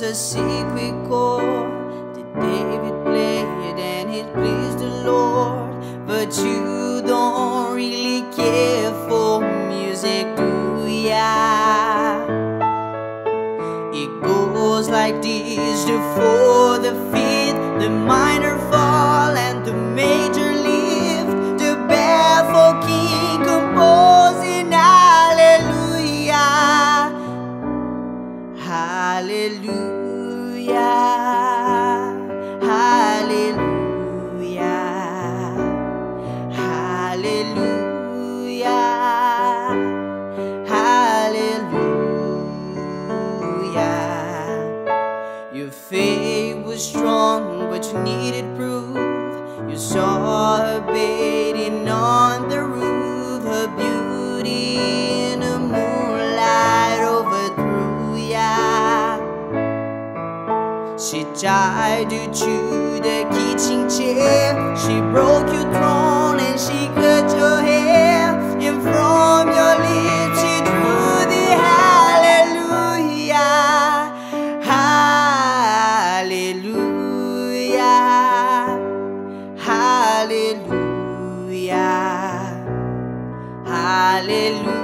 the secret chord that David played and it pleased the Lord. But you don't really care for music, do ya? It goes like this the four, the fifth, the minor fall, and the major hallelujah, hallelujah, hallelujah, hallelujah. Your faith was strong, but you needed proof. You saw her bathing She tied you to the kitchen chair. She broke your throne and she cut your hair. And from your lips she drew the hallelujah. Hallelujah. Hallelujah. Hallelujah.